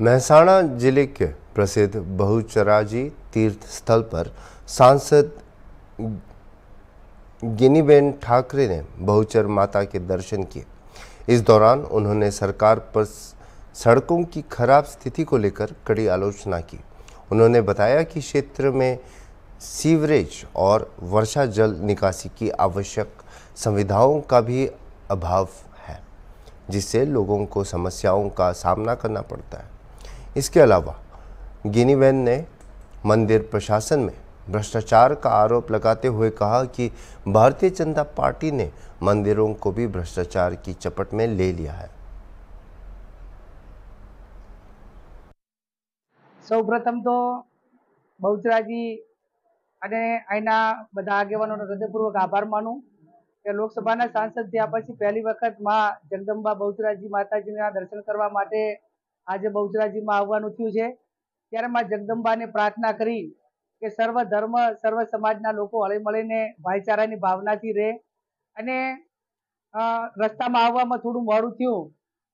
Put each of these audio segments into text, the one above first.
महसाणा ज़िले के प्रसिद्ध बहुचराजी तीर्थ स्थल पर सांसद गिनीबेन ठाकरे ने बहुचर माता के दर्शन किए। इस दौरान उन्होंने सरकार पर सड़कों की खराब स्थिति को लेकर कड़ी आलोचना की। उन्होंने बताया कि क्षेत्र में सीवरेज और वर्षा जल निकासी की आवश्यक सुविधाओं का भी अभाव है, जिससे लोगों को समस्याओं का सामना करना पड़ता है। इसके अलावा गिनीबेन ने मंदिर प्रशासन में भ्रष्टाचार का आरोप लगाते हुए कहा कि भारतीय जनता पार्टी ने मंदिरों को भी भ्रष्टाचार की चपट में ले लिया है સૌપ્રથમ તો બહુચરાજી અને અહીંના બધા આગેવાનોનો હૃદયપૂર્વક આભાર માનું કે લોકસભાના સાંસદ થયા પછી પહેલી વખત માં જગદંબા બહુચરાજી માતાજીના દર્શન કરવા માટે આજે બહુચરાજીમાં આવવાનું થયું છે. ત્યારે માં જગદંબાને પ્રાર્થના કરી કે સર્વ ધર્મ, સર્વ સમાજના લોકો હળી મળીને ભાઈચારાની ભાવનાથી રહે. અને રસ્તામાં આવવામાં થોડું મોડું થયું.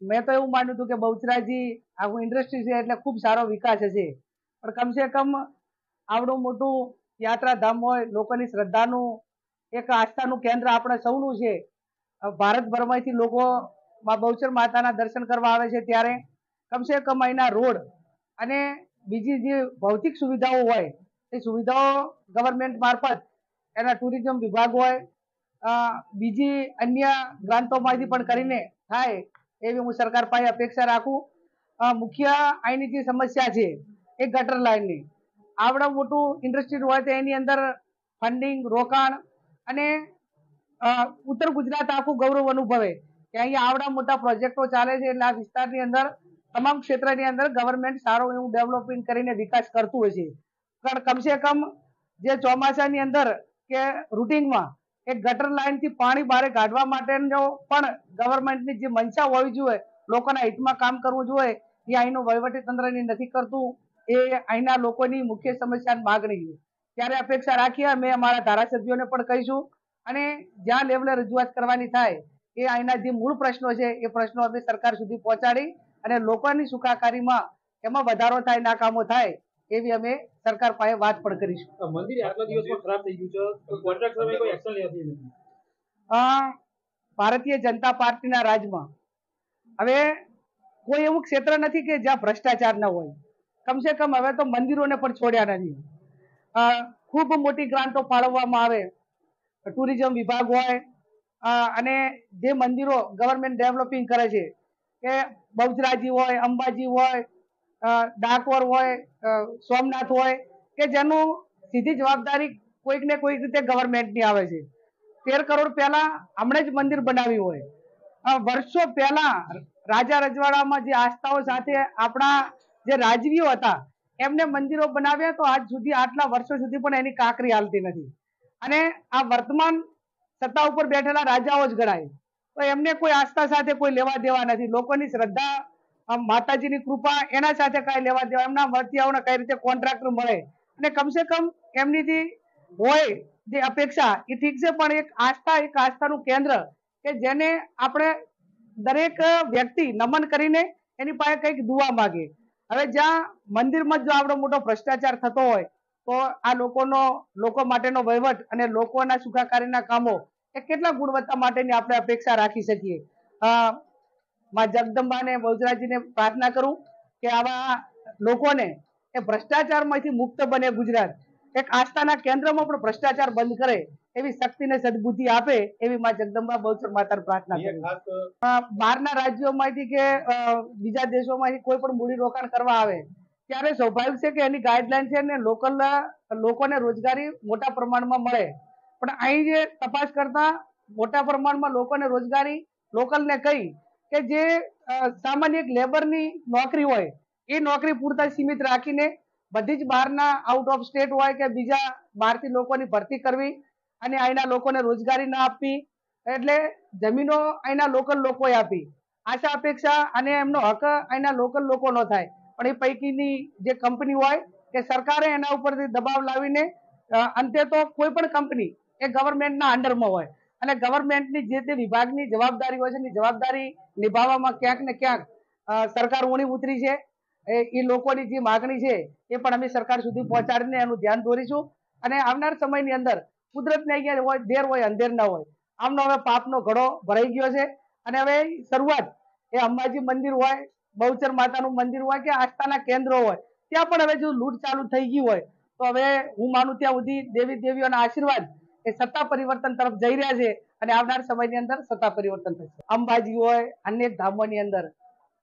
મેં તો એવું માન્યું હતું કે બહુચરાજી આખું ઇન્ડસ્ટ્રી છે એટલે ખૂબ સારો વિકાસ હશે. પણ કમસે કમ આવડું મોટું યાત્રાધામ હોય, લોકોની શ્રદ્ધાનું એક આસ્થાનું કેન્દ્ર આપણે સૌનું છે. ભારતભરમાંથી લોકો બહુચર માતાના દર્શન કરવા આવે છે ત્યારે. કમસે કમ અહીંના રોડ અને બીજી જે ભૌતિક સુવિધાઓ હોય, એ સુવિધાઓ ગવર્મેન્ટ મારફત એના ટુરિઝમ વિભાગ હોય બીજી અન્ય ગ્રાંતોમાંથી પણ કરીને થાય, એવી હું સરકાર પાસે અપેક્ષા રાખું. મુખ્ય અહીંની જે સમસ્યા છે, એ ગટર લાઇનની આવડા મોટું ઇન્ડસ્ટ્રી હોય તો એની અંદર ફંડિંગ રોકાણ અને ઉત્તર ગુજરાત આખું ગૌરવ અનુભવે કે અહીંયા આવડા મોટા પ્રોજેક્ટો ચાલે છે એટલે આ વિસ્તારની અંદર તમામ ક્ષેત્રની અંદર ગવર્મેન્ટ સારો એવું ડેવલપિંગ કરીને વિકાસ કરતું હોય છે. પણ કમસે કમ જે ચોમાસાની અંદર કે રૂટિંગમાં એક ગટર લાઇનથી પાણી બહાર કાઢવા માટેનો પણ ગવર્મેન્ટની જે મંશા હોવી જોઈએ, લોકોના હિતમાં કામ કરવું જોઈએ, એ અહીંનું વહીવટી તંત્રની નથી કરતું. એ અહીંના લોકોની મુખ્ય સમસ્યાની માગણી છે. ત્યારે અપેક્ષા રાખીએ અમે અમારા ધારાસભ્યોને પણ કહીશું અને જ્યાં લેવલે રજૂઆત કરવાની થાય, એ અહીંના જે મૂળ પ્રશ્નો છે, એ પ્રશ્નો અમે સરકાર સુધી પહોંચાડી અને લોકોની સુખાકારીમાં એમાં વધારો થાય ના કામો થાય એવી અમે સરકાર પાસે વાત પણ કરીશું. મંદિર આટલા દિવસમાં ખરાબ થઈ ગયું છે. કોન્ટ્રાક્ટ સામે કોઈ એક્શન લેવાતી નથી. ભારતીય જનતા પાર્ટીના રાજમાં. હવે કોઈ એવું ક્ષેત્ર નથી કે જ્યાં ભ્રષ્ટાચાર ન હોય. કમસે કમ હવે તો મંદિરોને પણ છોડ્યા નથી. ખૂબ મોટી ગ્રાન્ટો ફાળવવામાં આવે. ટુરિઝમ વિભાગ હોય. અને જે મંદિરો ગવર્મેન્ટ ડેવલપિંગ કરે છે કે બહુચરાજી હોય, અંબાજી હોય ડાકોર હોય સોમનાથ હોય, કે જેનું સીધી જવાબદારી કોઈક ને કોઈક રીતે ગવર્મેન્ટની આવે છે. તેર કરોડ પહેલા હમણાં જ મંદિર બનાવ્યું હોય. વર્ષો પહેલા રાજા રજવાડામાં જે આસ્થાઓ સાથે આપણા જે રાજવીઓ હતા, એમને મંદિરો બનાવ્યા તો આજ સુધી આટલા વર્ષો સુધી પણ એની કાંકરી હાલતી નથી. અને આ વર્તમાન સત્તા ઉપર બેઠેલા રાજાઓ જ ગણાય. એમને કોઈ આસ્થા સાથે કોઈ લેવા દેવા નથી. લોકોની શ્રદ્ધા માતાજીની કૃપા એના સાથે કાંઈ લેવા દેવા, એમના મળતિયાઓને કઈ રીતે કોન્ટ્રાક્ટ મળે? અને કમસે કમ એમની જે હોય, જે અપેક્ષા, એ ઠીક છે, પણ એક આસ્થા, એક આસ્થાનું કેન્દ્ર કે જેને આપણે દરેક વ્યક્તિ નમન કરીને એની પાસે કંઈક દુવા માગે. હવે જ્યાં મંદિરમાં જો આપણો મોટો ભ્રષ્ટાચાર થતો હોય, તો આ લોકોનો, લોકો માટેનો વહીવટ અને લોકોના સુખાકારીના કામો એ કેટલા ગુણવત્તા માટેની આપણે અપેક્ષા રાખી શકીએ? માં જગદંબાને બહુચરાજીને પ્રાર્થના કરું કે આવા લોકોને એ ભ્રષ્ટાચારમાંથી મુક્ત બને ગુજરાત. એક આસ્થાના કેન્દ્રમાં પણ ભ્રષ્ટાચાર બંધ કરે એવી શક્તિને સદબુદ્ધિ આપે એવી માં જગદંબા બહુચર માતાને પ્રાર્થના કરું. બહારના રાજ્યોમાંથી કે બીજા દેશોમાંથી કોઈ પણ મૂડી રોકાણ કરવા આવે ત્યારે સ્વાભાવિક છે કે એની ગાઈડલાઈન છે ને લોકલ લોકોને રોજગારી મોટા પ્રમાણમાં મળે. પણ અહીં જે તપાસ કરતા મોટા પ્રમાણમાં લોકોને રોજગારી, લોકલને કહી કે જે સામાન્ય એક લેબરની નોકરી હોય, એ નોકરી પૂરતા સીમિત રાખીને બધી જ બહારના આઉટ ઓફ સ્ટેટ હોય કે બીજા બહારથી લોકોની ભરતી કરવી અને અહીંના લોકોને રોજગારી ના આપવી, એટલે જમીનો અહીંના લોકલ લોકોએ આપી. આશા, અપેક્ષા અને એમનો હક અહીંના લોકલ લોકોનો થાય. પણ એ પૈકીની જે કંપની હોય કે સરકારે એના ઉપરથી દબાવ લાવીને અંતે તો કોઈ પણ કંપની એ ગવર્મેન્ટના અંડરમાં હોય. અને ગવર્મેન્ટની જે તે વિભાગની જવાબદારી હોય છે, એની જવાબદારી નિભાવવામાં ક્યાંક ને ક્યાંક સરકાર ઊણી ઉતરી છે. એ લોકોની જે માગણી છે, એ પણ અમે સરકાર સુધી પહોંચાડીને એનું ધ્યાન દોરીશું. અને આવનાર સમયની અંદર કુદરતને અહીંયા હોય દેર હોય, અંધેર ના હોય. આમનો હવે પાપનો ઘડો ભરાઈ ગયો છે. અને હવે શરૂઆત, એ અંબાજી મંદિર હોય, બહુચર માતાનું મંદિર હોય કે આસ્થાના કેન્દ્રો હોય, ત્યાં પણ હવે જો લૂંટ ચાલુ થઈ ગઈ હોય, તો હવે હું માનું ત્યાં સુધી દેવી દેવીઓના આશીર્વાદ એ સત્તા પરિવર્તન તરફ જઈ રહ્યા છે અને આવનાર સમયની અંદર સત્તા પરિવર્તન થશે. અંબાજી હોય અનેક ધામોની અંદર.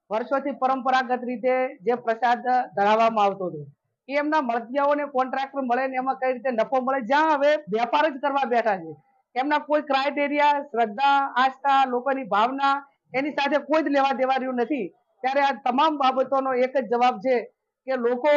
વર્ષોથી પરંપરાગત રીતે જે પ્રસાદ ધરાવવામાં આવતો હતો, એ એમના મળતિયાઓને કોન્ટ્રાક્ટર મળે ને એમાં કઈ રીતે નફો મળે, જ્યાં હવે વેપાર જ કરવા બેઠા છે. એમના કોઈ ક્રાઇટેરિયા શ્રદ્ધા, આસ્થા, લોકોની ભાવના એની સાથે કોઈ જ લેવા દેવા રહ્યું નથી. ત્યારે આ તમામ બાબતોનો એક જ જવાબ છે કે લોકો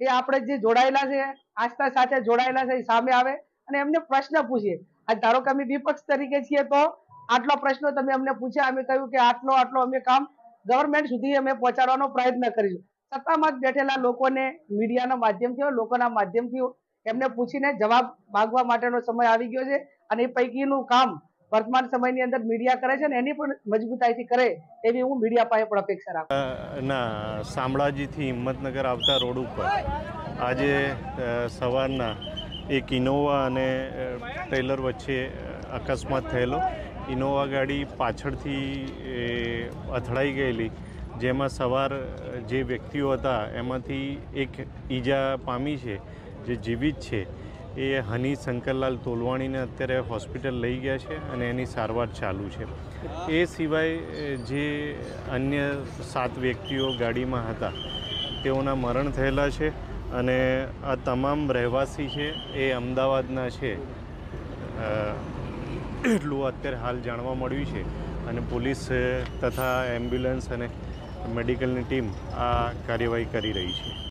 એ આપણે જે જોડાયેલા છે, આસ્થા સાથે જોડાયેલા છે, એ સામે આવે. અને એમને પ્રશ્ન પૂછીએ. આજ ધારો કે અમે વિપક્ષ તરીકે છીએ તો આટલો પ્રશ્ન તમે અમને પૂછ્યા, અમે કહ્યું કે આટલો આટલો અમે કામ ગવર્મેન્ટ સુધી અમે પહોંચાડવાનો પ્રયત્ન કરીશું. સત્તામાં બેઠેલા લોકોને મીડિયાના માધ્યમથી લોકોના માધ્યમથી એમને પૂછીને જવાબ માગવા માટેનો સમય આવી ગયો છે અને એ પૈકીનું કામ વર્તમાન સમયની અંદર મીડિયા કરે છે ને એની પણ મજબૂતાઈથી કરે એવી હું મીડિયા પાસે પણ અપેક્ષા રાખું ના, શામળાજીથી હિંમતનગર આવતા રોડ ઉપર આજે સવારના એક ઇનોવા અને ટ્રેલર વચ્ચે અકસ્માત થયેલો. ઇનોવા ગાડી પાછળથી અથડાઈ ગયેલી. જેમાં સવાર જે વ્યક્તિઓ હતા, એમાંથી એક ઈજા પામી છે, જે જીવિત છે, એ હની શંકરલાલ તોલવાણીને અત્યારે હોસ્પિટલ લઈ ગયા છે અને એની સારવાર ચાલુ છે. એ સિવાય જે અન્ય સાત વ્યક્તિઓ ગાડીમાં હતા, તેઓના મરણ થયેલા છે. અને આ તમામ રહેવાસી છે, એ અમદાવાદના છે. એટલું અત્યારે હાલ જાણવા મળ્યું છે. અને પોલીસ તથા એમ્બ્યુલન્સ અને મેડિકલની ટીમ આ કાર્યવાહી કરી રહી છે.